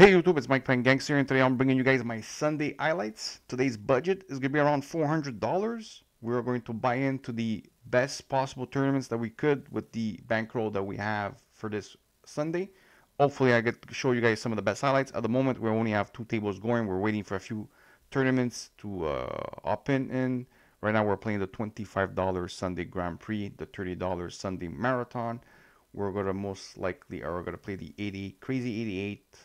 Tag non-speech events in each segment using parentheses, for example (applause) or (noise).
Hey YouTube, it's Mike Pengangster and today I'm bringing you guys my Sunday highlights. Today's budget is going to be around $400. We're going to buy into the best possible tournaments that we could with the bankroll that we have for this Sunday. Hopefully I get to show you guys some of the best highlights. At the moment we only have two tables going. We're waiting for a few tournaments to uh, open in. Right now we're playing the $25 Sunday Grand Prix, the $30 Sunday Marathon. We're going to most likely are going to play the 80 Crazy 88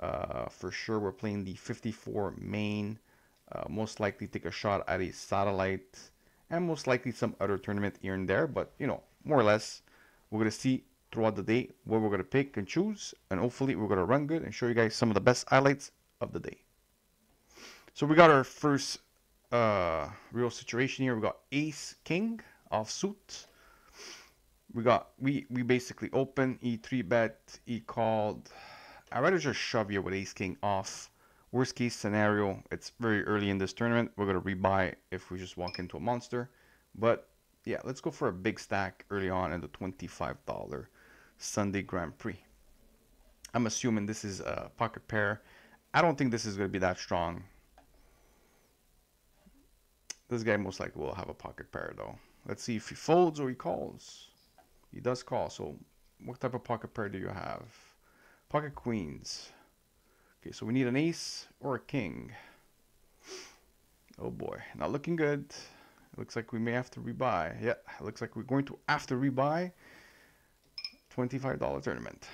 uh, for sure, we're playing the 54 main. Uh, most likely take a shot at a satellite and most likely some other tournament here and there. But, you know, more or less, we're going to see throughout the day what we're going to pick and choose. And hopefully we're going to run good and show you guys some of the best highlights of the day. So we got our first uh, real situation here. We got Ace King offsuit. We got, we, we basically open, E3 bet, E called, I'd rather just shove you with ace king off. Worst case scenario, it's very early in this tournament. We're going to rebuy if we just walk into a monster. But yeah, let's go for a big stack early on in the $25 Sunday Grand Prix. I'm assuming this is a pocket pair. I don't think this is going to be that strong. This guy most likely will have a pocket pair though. Let's see if he folds or he calls. He does call. So what type of pocket pair do you have? Pocket queens. Okay, so we need an ace or a king. Oh boy, not looking good. Looks like we may have to rebuy. Yeah, it looks like we're going to have to rebuy. $25 tournament.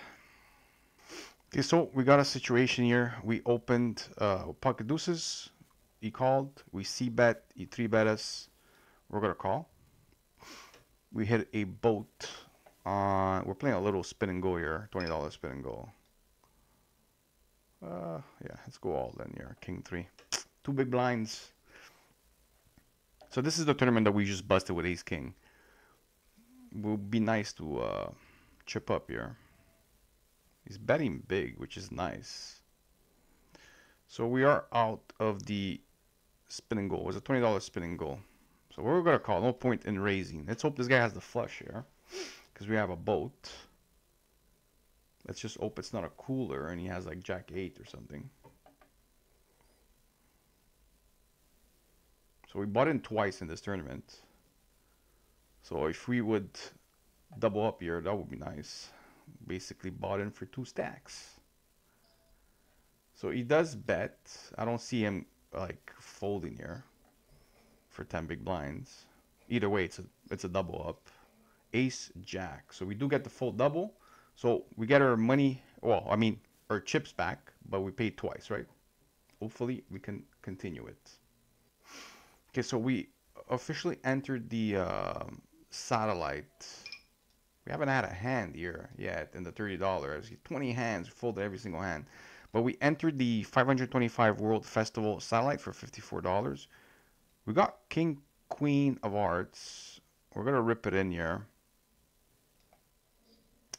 Okay, so we got a situation here. We opened uh, pocket deuces. He called. We c-bet. He three bet us. We're gonna call. We hit a boat. On, we're playing a little spin and go here. $20 spin and go. Uh, yeah, let's go all then here. King three. Two big blinds. So this is the tournament that we just busted with ace king. Would be nice to uh, chip up here. He's betting big, which is nice. So we are out of the spin and go. It was a $20 spin and go. So we're going to call. No point in raising. Let's hope this guy has the flush here. Because we have a boat. Let's just hope it's not a cooler and he has like Jack 8 or something. So we bought in twice in this tournament. So if we would double up here, that would be nice. Basically bought in for two stacks. So he does bet. I don't see him like folding here for 10 big blinds. Either way, it's a, it's a double up. Ace, Jack. So we do get the full double. So we get our money, well, I mean, our chips back, but we paid twice, right? Hopefully we can continue it. Okay, so we officially entered the uh, satellite. We haven't had a hand here yet in the $30. 20 hands, folded every single hand. But we entered the 525 World Festival satellite for $54. We got King, Queen of Hearts. We're going to rip it in here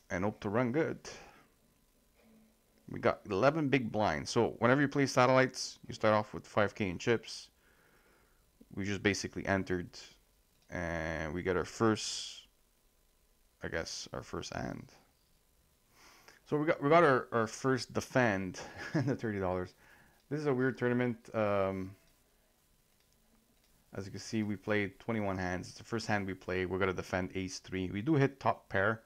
and hope to run good. We got 11 big blinds. So whenever you play satellites, you start off with 5k in chips. We just basically entered and we get our first, I guess, our first hand. So we got we got our, our first defend (laughs) the $30. This is a weird tournament. Um, as you can see, we played 21 hands. It's the first hand we play. We're going to defend ace 3. We do hit top pair.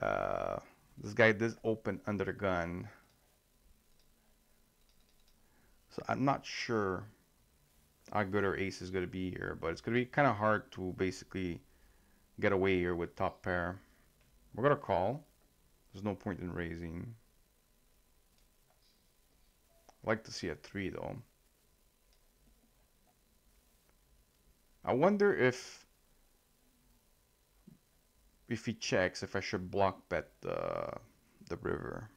Uh, this guy does open under the gun. So I'm not sure how good our ace is going to be here, but it's going to be kind of hard to basically get away here with top pair. We're going to call. There's no point in raising. I'd like to see a 3 though. I wonder if if he checks if I should block bet the, the river.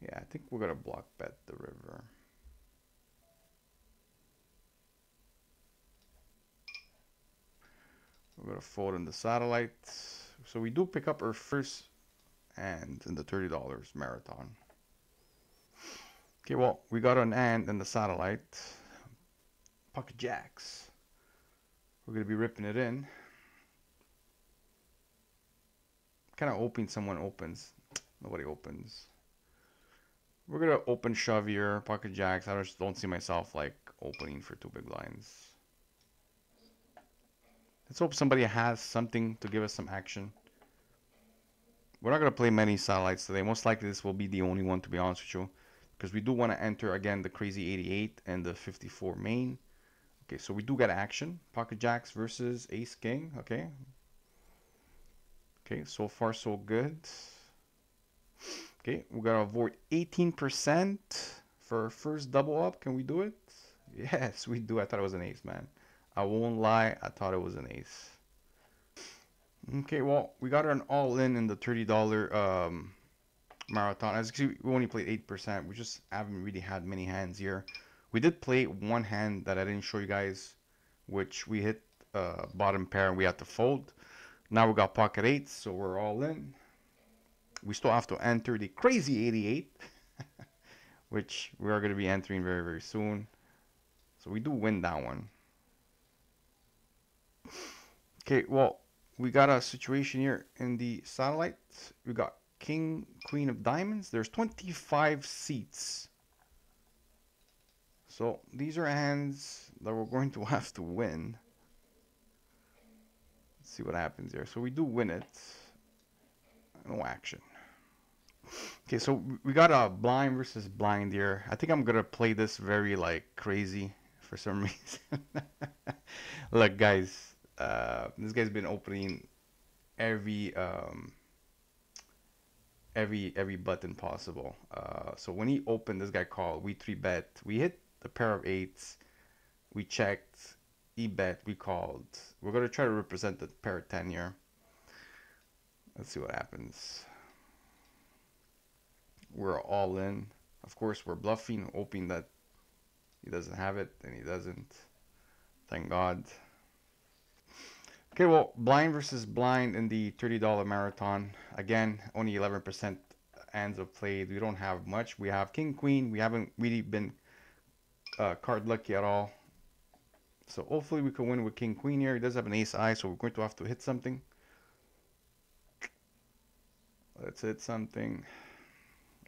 Yeah, I think we're gonna block bet the river. We're gonna fold in the satellite. So we do pick up our first and in the $30 marathon. Okay, well, we got an and in the satellite. Pocket jacks. We're going to be ripping it in. kind of hoping someone opens. Nobody opens. We're gonna open shove here, pocket jacks. I just don't see myself like opening for two big blinds. Let's hope somebody has something to give us some action. We're not gonna play many satellites today. Most likely this will be the only one to be honest with you. Because we do want to enter again the crazy 88 and the 54 main. Okay, so we do get action. Pocket jacks versus ace king. Okay. Okay, so far so good. Okay, we gotta avoid 18% for first double up. Can we do it? Yes, we do. I thought it was an ace, man. I won't lie. I thought it was an ace. Okay, well, we got an all-in in the $30 um, marathon. As you can see, we only played 8%. We just haven't really had many hands here. We did play one hand that I didn't show you guys, which we hit uh, bottom pair and we had to fold. Now we got pocket eights, so we're all in. We still have to enter the crazy 88, (laughs) which we are going to be entering very, very soon. So we do win that one. Okay, well, we got a situation here in the satellite. We got king, queen of diamonds. There's 25 seats. So these are hands that we're going to (laughs) have to win. Let's see what happens here. So we do win it. No action. Okay, so we got a blind versus blind here. I think I'm gonna play this very like crazy for some (laughs) reason. Look, guys, uh, this guy's been opening every um, every every button possible. Uh, so when he opened, this guy called. We three bet. We hit the pair of eights. We checked. He bet. We called. We're gonna try to represent the pair of ten here. Let's see what happens. We're all in. Of course, we're bluffing, hoping that he doesn't have it, and he doesn't. Thank God. Okay, well, blind versus blind in the $30 marathon. Again, only 11% hands of played. We don't have much. We have king, queen. We haven't really been uh, card lucky at all. So hopefully we can win with king, queen here. He does have an ace eye, so we're going to have to hit something. Let's hit something.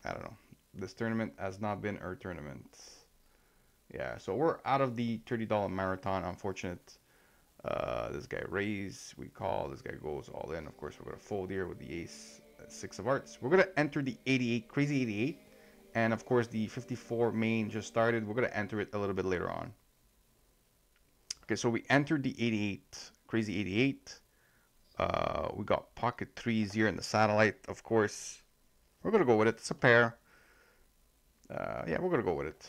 I don't know. This tournament has not been our tournament. Yeah, so we're out of the $30 marathon. Unfortunate. Uh, this guy raise, we call. This guy goes all in. Of course, we're going to fold here with the ace, six of hearts. We're going to enter the 88, crazy 88. And of course, the 54 main just started. We're going to enter it a little bit later on. Okay, so we entered the 88, crazy 88. Uh, we got pocket threes here in the satellite, of course. We're going to go with it. It's a pair. Uh, yeah, we're going to go with it.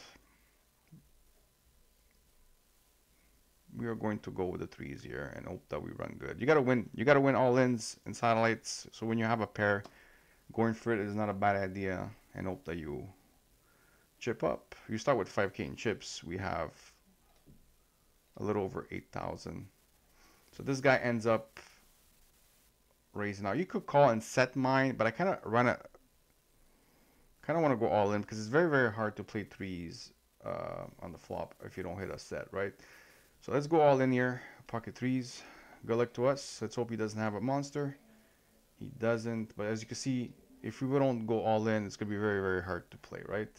we are going to go with the threes here and hope that we run good. You gotta win. You gotta win all ins and satellites. So when you have a pair, going for it is not a bad idea. And hope that you chip up. You start with 5k in chips. We have a little over 8,000. So this guy ends up raising out. You could call and set mine, but I kind of run it. Kind of want to go all in because it's very very hard to play threes uh, on the flop if you don't hit a set, right? So let's go all in here. Pocket threes. Good luck to us. Let's hope he doesn't have a monster. He doesn't. But as you can see, if we don't go all in, it's going to be very, very hard to play, right?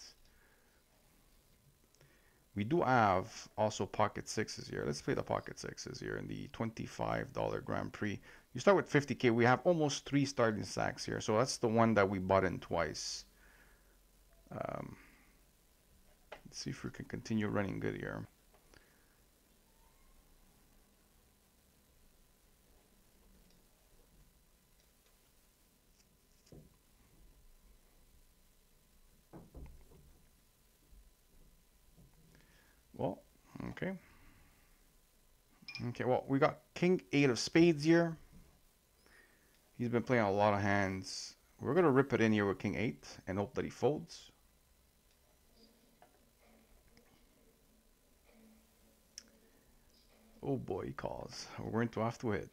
We do have also pocket sixes here. Let's play the pocket sixes here in the $25 Grand Prix. You start with 50k. We have almost three starting stacks here. So that's the one that we bought in twice. Um, let's see if we can continue running good here. Well, okay. Okay, well, we got King 8 of Spades here. He's been playing a lot of hands. We're going to rip it in here with King 8 and hope that he folds. Oh boy, he calls. We're going to have to hit.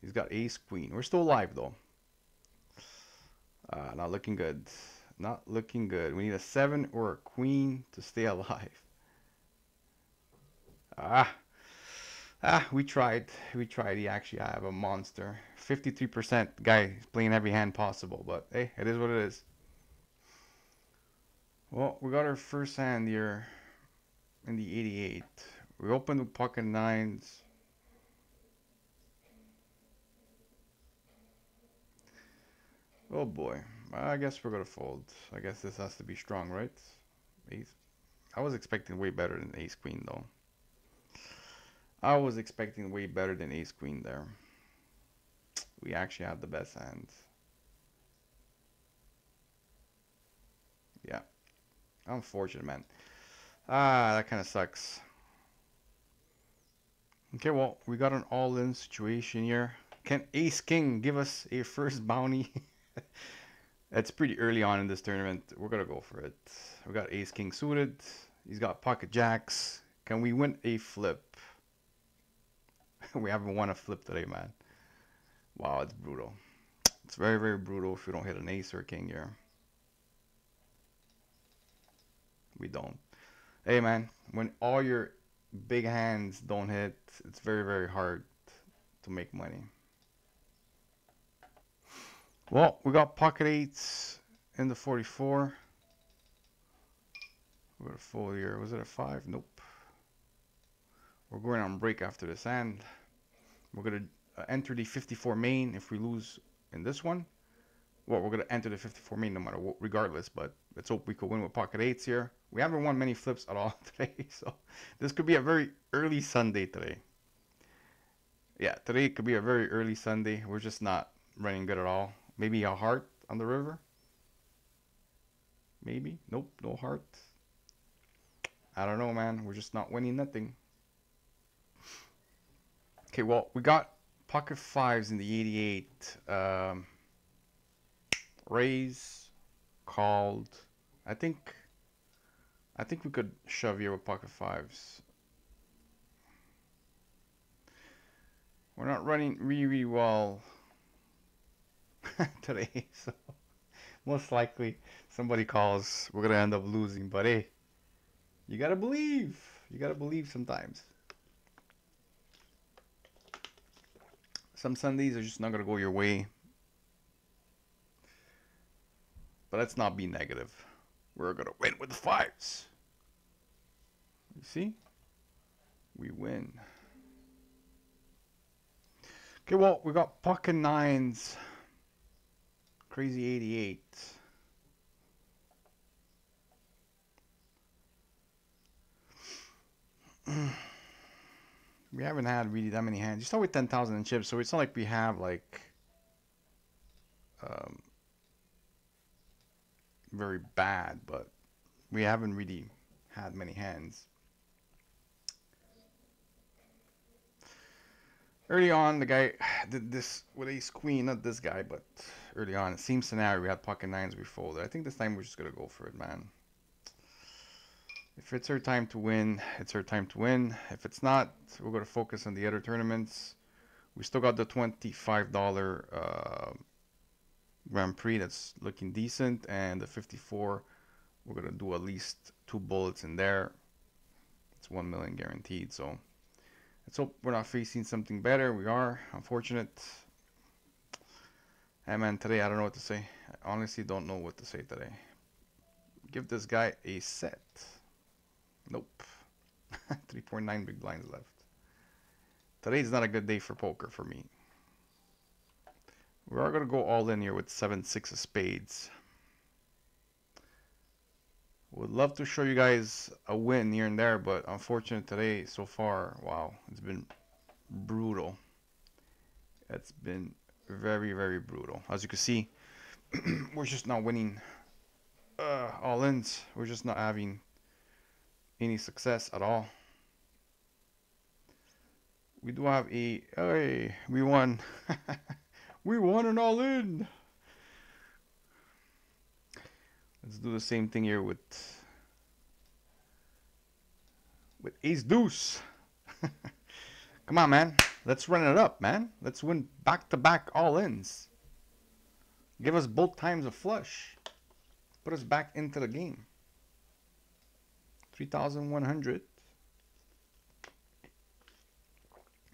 He's got Ace Queen. We're still alive though. Uh, not looking good. Not looking good. We need a 7 or a Queen to stay (laughs) alive. Ah, Ah, we tried. We tried. He actually I have a monster. 53% guy playing every hand possible, but hey, it is what it is. Well, we got our first hand here in the 88. We opened with pocket nines. Oh boy. I guess we're gonna fold. I guess this has to be strong, right? Ace. I was expecting way better than ace queen though. I was expecting way better than ace queen there. We actually have the best hands. Yeah. Unfortunate, man. Ah, that kind of sucks. Okay, well, we got an all-in situation here. Can Ace King give us a first bounty? (laughs) it's pretty early on in this tournament. We're going to go for it. We got Ace King suited. He's got pocket jacks. Can we win a flip? (laughs) we haven't won a flip today, man. Wow, it's brutal. It's very, very brutal if you don't hit an ace or a king here. We don't. Hey, man, when all your big hands don't hit, it's very, very hard to make money. Well, we got pocket eights in the 44. We're a full year. Was it a five? Nope. We're going on break after this hand. We're going to uh, enter the 54 main if we lose in this one. Well, we're going to enter the 54 main no matter what, regardless, but let's hope we could win with pocket eights here. We haven't won many flips at all (laughs) today, so this could be a very early Sunday today. Yeah, today could be a very early Sunday. We're just not running good at all. Maybe a heart on the river. Maybe. Nope, no heart. I don't know, man. We're just not winning nothing. Okay, well, we got pocket fives in the 88. Um, raise, called. I think, I think we could shove here with pocket fives. We're not running really, really well (laughs) today, (laughs) so most likely somebody calls, we're gonna end up losing. But hey, you gotta believe. You gotta believe sometimes. Some Sundays are just not gonna go your way. But let's not be negative. We're gonna win with the fives. You see? We win. Okay, well, we got pocket nines. Crazy 88. (clears throat) we haven't had really that many hands. You start with 10,000 chips, so it's not like we have like um, very bad, but we haven't really had many hands. Early on, the guy (sighs) did this with ace queen, not this guy, but early on, same scenario, we had pocket nines, we folded. I think this time we're just going to go for it, man. If it's our time to win, it's our time to win. If it's not, we're going to focus on the other tournaments. We still got the $25 uh, Grand Prix that's looking decent, and the 54, we're going to do at least two bullets in there. It's 1 million guaranteed, so let's hope we're not facing something better. We are, unfortunate. Hey man, today I don't know what to say. I honestly don't know what to say today. Give this guy a set. Nope. (laughs) 3.9 big blinds left. Today's not a good day for poker for me. We are going to go all in here with 7 6 of spades. Would love to show you guys a win here and there, but unfortunate today so far, wow, it's been brutal. It's been very, very brutal. As you can see, (clears throat) we're just not winning uh, all ins. We're just not having any success at all. We do have a, hey, we won. (laughs) we won an all in. Let's do the same thing here with with ace deuce. (laughs) Come on, man. Let's run it up, man. Let's win back-to-back all-ins. Give us both times a flush. Put us back into the game. 3,100.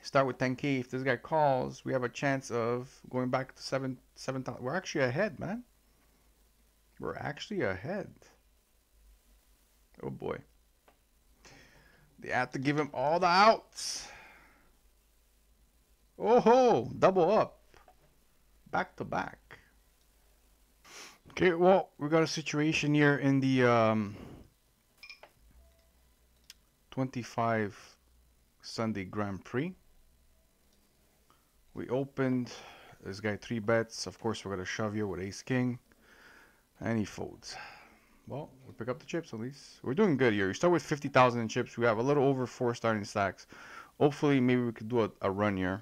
Start with 10k. If this guy calls, we have a chance of going back to seven seven thousand. We're actually ahead, man. We're actually ahead. Oh boy. They have to give him all the outs. Oh ho! Double up. Back to back. Okay, well, we got a situation here in the um, 25 Sunday Grand Prix. We opened this guy three bets. Of course, we're gonna shove you with Ace King, and he folds. Well, we pick up the chips at least. We're doing good here. You start with 50,000 in chips. We have a little over four starting stacks. Hopefully, maybe we could do a, a run here.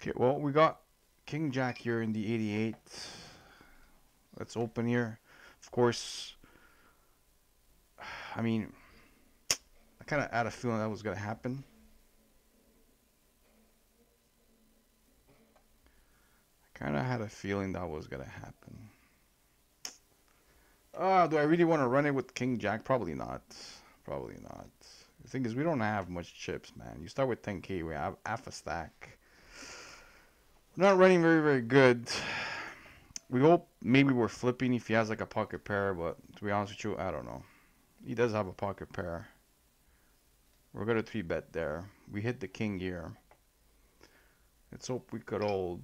Okay, well, we got King Jack here in the 88. Let's open here. Of course, I mean, I kind of had a feeling that was going to happen. I kind of had a feeling that was going to happen. Uh, do I really want to run it with King Jack? Probably not. Probably not. The thing is, we don't have much chips, man. You start with 10k, we have half a stack. We're Not running very, very good. We hope maybe we're flipping if he has like a pocket pair, but to be honest with you, I don't know. He does have a pocket pair. We're gonna three bet there. We hit the king here. Let's hope we could hold.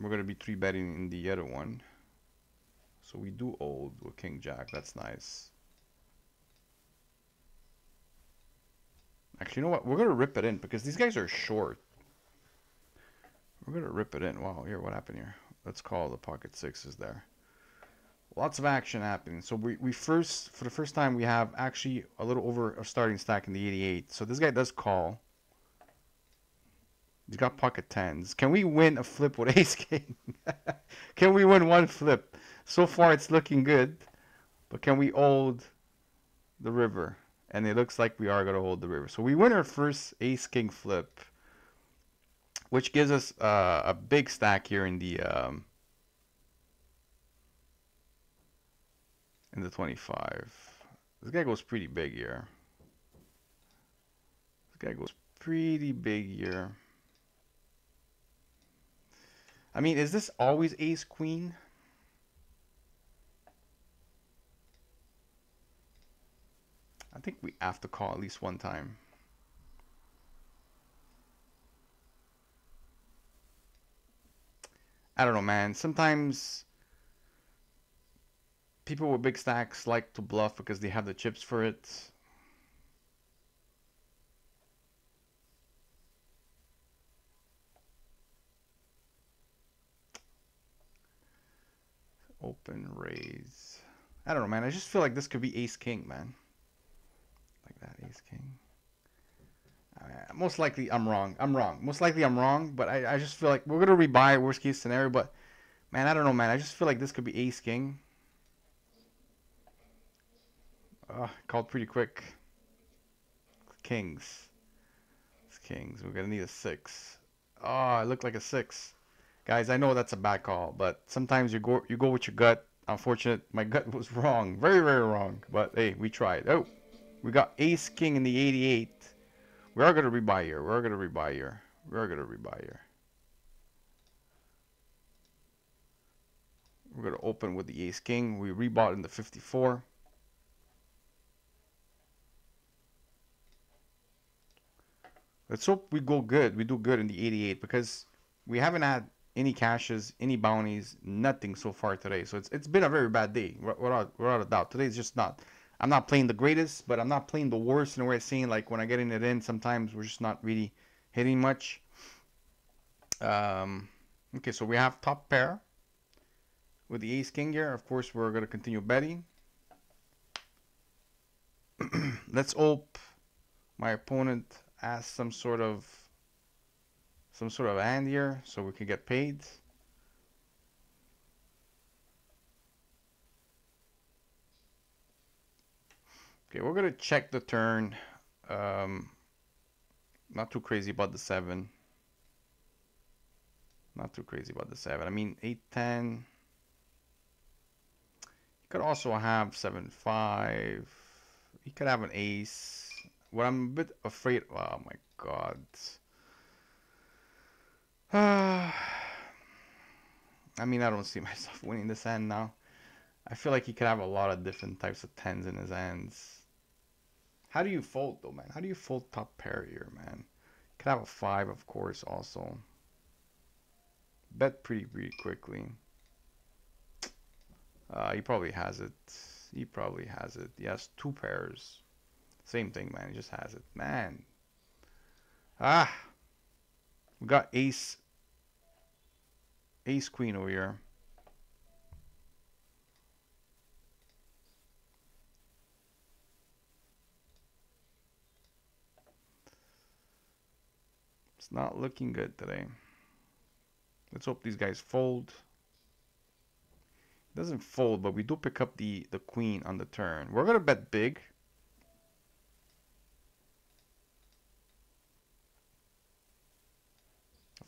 We're gonna be three betting in the other one. So we do hold with king jack. That's nice. Actually, you know what? We're gonna rip it in because these guys are short. We're gonna rip it in. Wow, here, what happened here? Let's call the pocket sixes there. Lots of action happening. So we, we first, for the first time, we have actually a little over a starting stack in the 88. So this guy does call. He's got pocket tens. Can we win a flip with (laughs) ace king? (laughs) can we win one flip? So far it's looking good. But can we hold the river? And it looks like we are going to hold the river. So we win our first ace king flip which gives us uh, a big stack here in the um, in the 25. This guy goes pretty big here. This guy goes pretty big here. I mean, is this always ace queen? I think we have to call at least one time. I don't know, man. Sometimes people with big stacks like to bluff because they have the chips for it. Open raise. I don't know, man. I just feel like this could be ace king, man. Like that, ace king. Most likely I'm wrong. I'm wrong. Most likely I'm wrong, but I, I just feel like we're gonna rebuy worst case scenario. But man, I don't know, man. I just feel like this could be ace king. Uh, called pretty quick. Kings. It's kings. We're gonna need a six. Oh, it looked like a six. Guys, I know that's a bad call, but sometimes you go you go with your gut. Unfortunate, my gut (laughs) was wrong. Very, very wrong. But hey, we tried. Oh, we got ace king in the 88. We are to rebuy here. We are to rebuy here. We are to rebuy here. We're to open with the ace king. We rebought in the 54. Let's hope we go good. We do good in the 88 because we haven't had any cashes, any bounties, nothing so far today. So it's it's been a very bad day, without, without a doubt. Today's just not I'm not playing the greatest, but I'm not playing the worst in a way of saying like when I getting it in, sometimes we're just not really hitting much. Um, okay, so we have top pair with the ace king here. Of course, we're gonna continue betting. (clears throat) Let's hope my opponent has some sort of some sort of hand here so we can get paid. Okay, we're gonna check the turn. Um, not too crazy about the seven. Not too crazy about the seven. I mean, eight ten. You could also have seven five. You could have an ace. What I'm a bit afraid. Oh my god. (sighs) I mean, I don't see (laughs) myself winning this hand now. I feel like he could have a lot of different types of tens in his hands. How do you fold though, man? How do you fold top pair here, man? Could have a five, of course, also. Bet pretty, pretty quickly. Uh, he probably has it. He probably has it. He has two pairs. Same thing, man. He just has it. Man. Ah. We got ace. Ace queen over here. It's not looking good today. Let's hope these guys fold. It doesn't fold, but we do pick up the, the queen on the turn. We're going to bet big.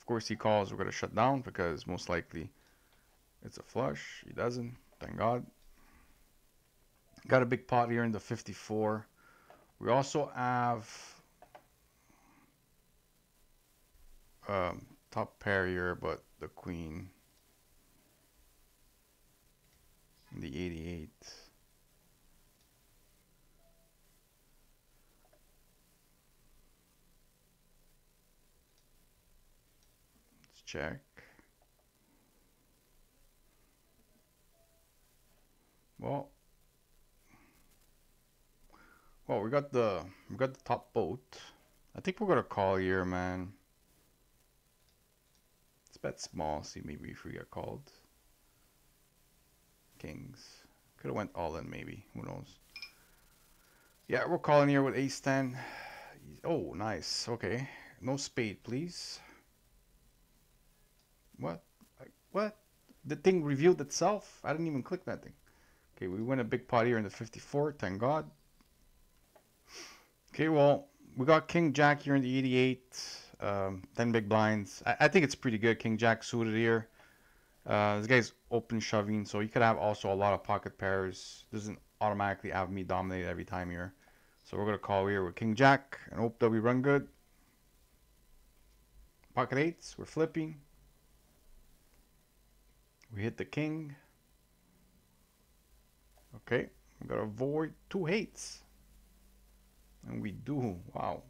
Course, he calls. We're going to shut down because most likely it's a flush. He doesn't. Thank God. Got a big pot here in the 54. We also have um, top pair here, but the queen. The 88. Check. Well, well, we got the we got the top boat. I think we're gonna call here, man It's bet small, see maybe if we get called. Kings. Could have went all in maybe. Who knows? Yeah, we're calling here with ace 10. Oh, nice. Okay. No spade, please. What? What? The thing revealed itself? I didn't even click that thing. Okay, we win a big pot here in the 54. Thank God. Okay, well, we got King Jack here in the 88 um, 10 big blinds. I, I, think it's pretty good. King Jack suited here. Uh, this guy's open shoving, so you could have also a lot of pocket pairs. Doesn't automatically have me dominate every time here. So we're going to call here with King Jack and hope that we run good. Pocket eights, we're flipping. We hit the king. Okay, we got to avoid two hates. And we do. Wow.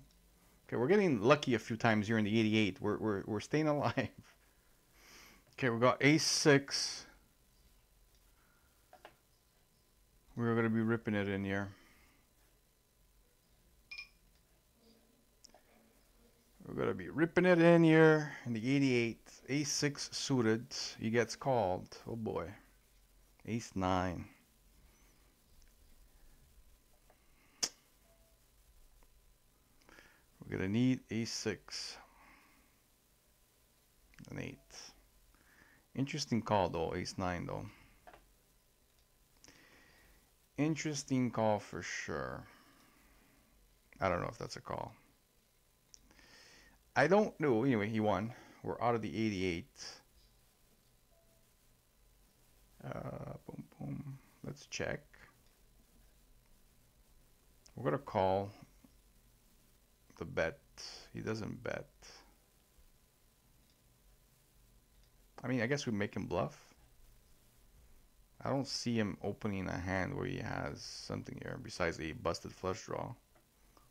Okay, we're getting lucky a few times here in the 88. We're, we're, we're staying alive. (laughs) Okay, we got a6. We're going to be ripping it in here. We're to be ripping it in here in the 88. Ace 6 suited. He gets called. Oh boy. Ace 9. We're going to need a 6. An 8. Interesting call though, ace 9 though. Interesting call for sure. I don't know if that's a call. I don't know. Anyway, he won. We're out of the 88. Uh, boom, boom. Let's check. We're going to call the bet. He doesn't bet. I mean, I guess we make him bluff. I don't see him opening a hand where he has something here besides a busted flush draw.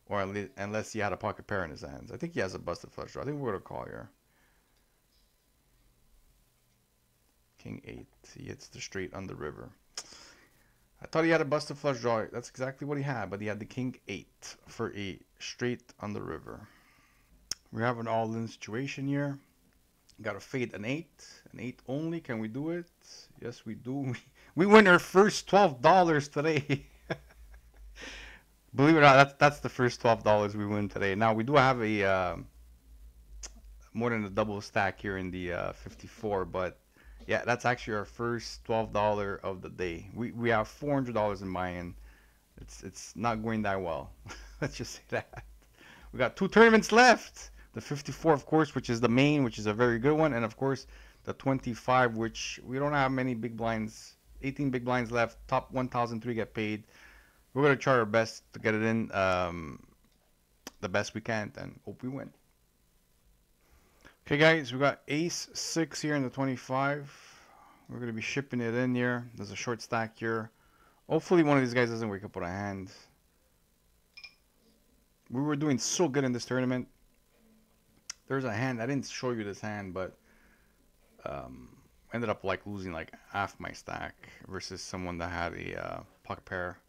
Or unless he had a pocket pair in his hands. I think he has a busted flush draw. I think we're going to call here. King 8. He hits the straight on the river. I thought he had a busted flush draw. That's exactly what he had, but he had the king eight for a straight on the river. We have an all-in situation here. Got to fade an eight, an eight only. Can we do it? Yes, we do. (laughs) We win our first twelve dollars today. (laughs) Believe it or not, that's that's the first twelve dollars we win today. Now we do have a uh, more than a double stack here in the uh, 54, but yeah, that's actually our first twelve dollar of the day. We we have four hundred dollars in buy-in. It's it's not going that well. (laughs) Let's just say that. We got two tournaments left. The 54, of course, which is the main, which is a very good one, and of course the 25, which we don't have many big blinds. 18 big blinds left. Top 1,003 get paid. We're gonna try our best to get it in. Um, the best we can and hope we win. Okay, guys, we got ace six here in the 25. We're going to be shipping it in here. There's a short stack here. Hopefully one of these guys doesn't wake up with a hand. We were doing so good in this tournament. There's a hand. I didn't show you this hand, but um, ended up like losing like half my stack versus someone that had a uh, pocket pair,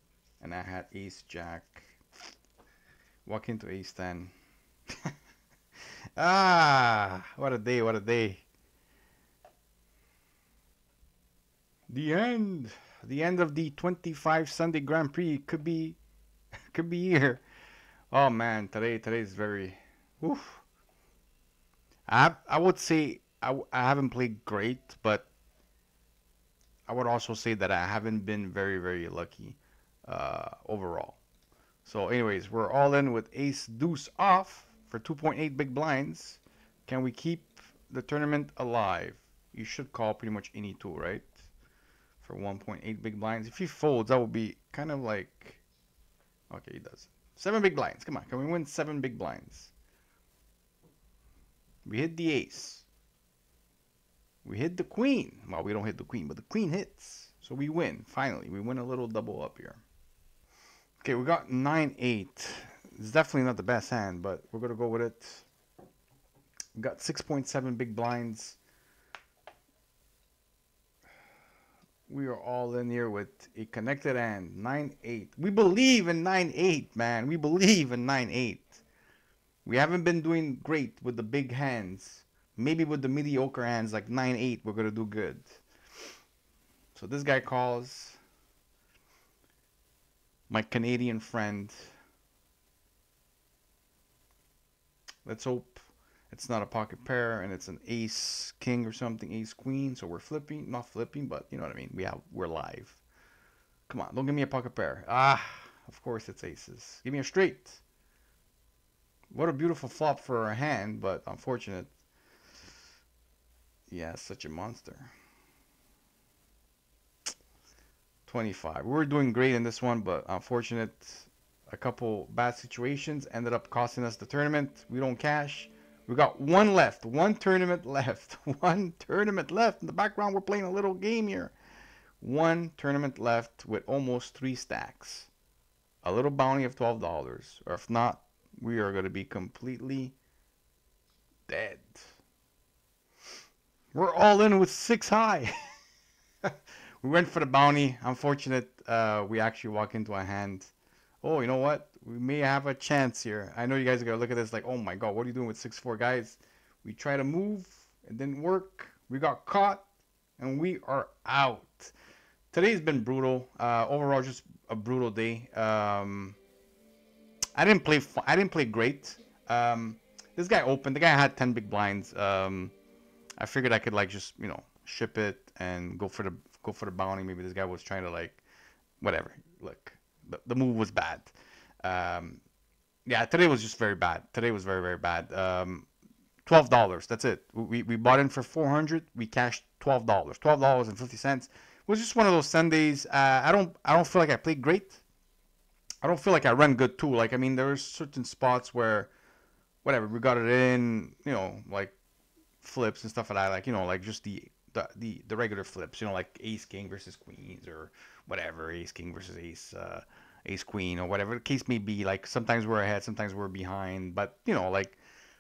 and I had ace jack. Walk into ace ten. (laughs) ah, what a day! What a day! The end. The end of the 25 Sunday Grand Prix could be (laughs) could be here. Oh man, today today is very oof. I I would say I, I haven't played great, but I would also say that I haven't been very very lucky uh, overall. So anyways, we're all in with ace deuce off for 2.8 big blinds. Can we keep the tournament alive? You should call pretty much any two, right? for 1.8 big blinds. If he folds, that would be kind of like... Okay, he does. Seven big blinds. Come on, can we win seven big blinds? We hit the ace. We hit the queen. Well, we don't hit the queen, but the queen hits. So we win, finally. We win a little double up here. Okay, we got 9-8. It's definitely not the best hand, but we're going to go with it. We got 6.7 big blinds. we are all in here with a connected hand 9-8 we believe in 9-8 man. We believe in 9-8 we haven't been doing great with the big hands. Maybe with the mediocre hands like 9-8 we're gonna do good. So this guy calls my Canadian friend let's hope it's not a pocket pair and it's an ace king or something ace queen. So we're flipping not flipping but you know what i mean? We have we're live. Come on don't give me a pocket pair. Ah of course it's aces. Give me a straight. What a beautiful flop for a hand but unfortunate. Yeah such a monster. 25 we were doing great in this one but unfortunate a couple bad situations ended up costing us the tournament we don't cash we got one left, one tournament (laughs) left, one tournament left. In the background, we're playing a little game here. One tournament left with almost three stacks. A little bounty of $12. Or if not, we are going to be completely dead. We're all in with six high. (laughs) we went for the bounty. Unfortunate, uh, we actually walk into a hand. Oh, you know what? we may have a chance here. I know you guys are gonna look at this like, oh my god, what are you doing with six four guys? We try to move, it didn't work. We got caught, and we are out. Today's been brutal. Uh, overall, just a brutal day. Um, I didn't play. I didn't play great. Um, this guy opened. The guy had ten big blinds. Um, I figured I could like just you know ship it and go for the go for the bounty. Maybe this guy was trying to like, whatever. Look, the, move was bad. Um, yeah, today was just very bad. Today was very very bad. Um, twelve dollars. That's it. We we bought in for four hundred. We cashed twelve dollars. Twelve dollars and fifty cents. Was just one of those Sundays. Uh, I don't I don't feel like I played great. I don't feel like I ran good too. Like I mean, there's certain spots where, whatever, we got it in. You know, like flips and stuff like that. Like you know, like just the the the, the regular flips. You know, like ace king versus queens or whatever, ace king versus ace. Uh, ace queen or whatever the case may be. Like sometimes we're ahead sometimes we're behind but you know like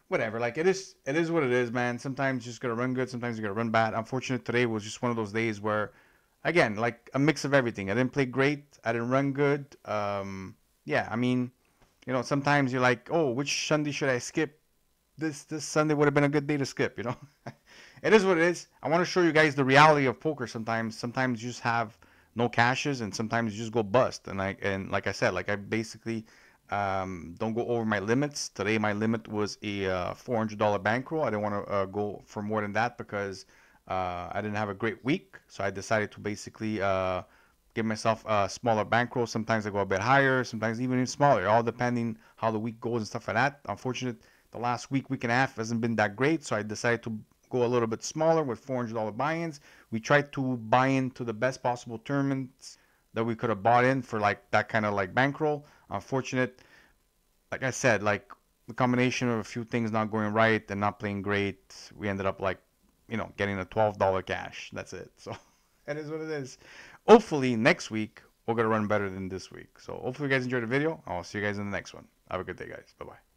whatever. Like it is it is what it is man. Sometimes you just gotta run good sometimes you gotta run bad. Unfortunate today was just one of those days where again like a mix of everything. I didn't play great i didn't run good um yeah i mean you know sometimes you're like oh which sunday should i skip? This this sunday would have been a good day to skip (laughs) you know? (laughs) It is what it is. I want to show you guys the reality of poker sometimes. Sometimes you just have no cashes and sometimes you just go bust. And I and like I said like I basically um, don't go over my limits. Today my limit was a uh, $400 bankroll. I didn't want to uh, go for more than that because uh, I didn't have a great week. So I decided to basically uh, give myself a smaller bankroll. Sometimes I go a bit higher sometimes even smaller all depending how the week goes and stuff like that. Unfortunately the last week week and a half hasn't been that great. So I decided to go a little bit smaller with $400 buy-ins. We tried to buy into the best possible tournaments that we could have bought in for like that kind of like bankroll. Unfortunate, like I said, like the combination of a few things not going right and not playing great, we ended up like, you know, getting a $12 cash. That's it. So (laughs) that is what it is. Hopefully next week we're gonna run better than this week. So hopefully you guys enjoyed the video. I'll see you guys in the next one. Have a good day, guys. Bye bye.